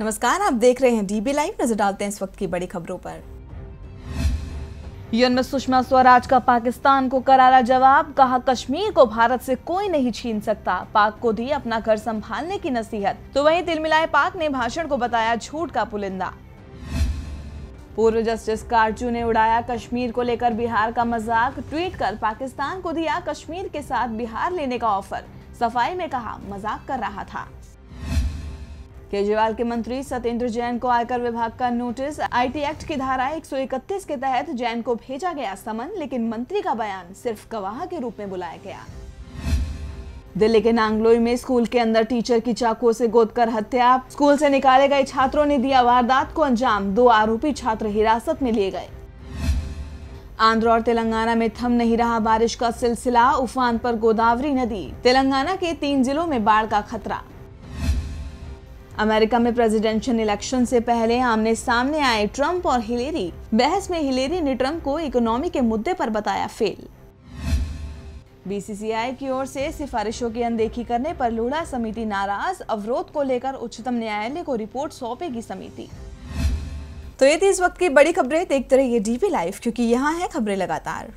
नमस्कार, आप देख रहे हैं डीबी लाइव नज़र डालते हैं इस वक्त की बड़ी खबरों पर। यूएन में सुषमा स्वराज का पाकिस्तान को करारा जवाब, कहा कश्मीर को भारत से कोई नहीं छीन सकता। पाक को दी अपना घर संभालने की नसीहत। तो वहीं तिलमिलाए पाक ने भाषण को बताया झूठ का पुलिंदा। पूर्व जस्टिस कारजू ने उड़ाया कश्मीर को लेकर बिहार का मज़ाक। ट्वीट कर पाकिस्तान को दिया कश्मीर के साथ बिहार लेने का ऑफ़र। सफ़ाई में कहा, मज़ाक कर रहा था। केजरीवाल के मंत्री सत्येंद्र जैन को आयकर विभाग का नोटिस, आईटी एक्ट की धारा 131 के तहत जैन को भेजा गया समन, लेकिन मंत्री का बयान सिर्फ़ गवाह के रूप में बुलाया गया। दिल्ली के नांगलोई में स्कूल के अंदर टीचर की चाकुओं से गोदकर हत्या। स्कूल से निकाले गए छात्रों ने दिया वारदात को अंजाम, दो आरोपी छात्र हिरासत में लिए गए। आंध्र और तेलंगाना में थम नहीं रहा बारिश का सिलसिला, उफान पर गोदावरी नदी। तेलंगाना के तीन जिलों में बाढ़ का खतरा। अमेरिका में प्रेसिडेंशियल इलेक्शन से पहले आमने सामने आए ट्रंप और हिलेरी। बहस में हिलेरी ने ट्रंप को इकोनॉमी के मुद्दे पर बताया फेल बीसीसीआई की ओर से सिफारिशों की अनदेखी करने पर लोढ़ा समिति नाराज़, अवरोध को लेकर उच्चतम न्यायालय को रिपोर्ट सौंपेगी समिति। तो ये थी इस वक्त की बड़ी खबरें, देखते रहिए डीपी लाइव क्योंकि यहाँ है खबरें लगातार।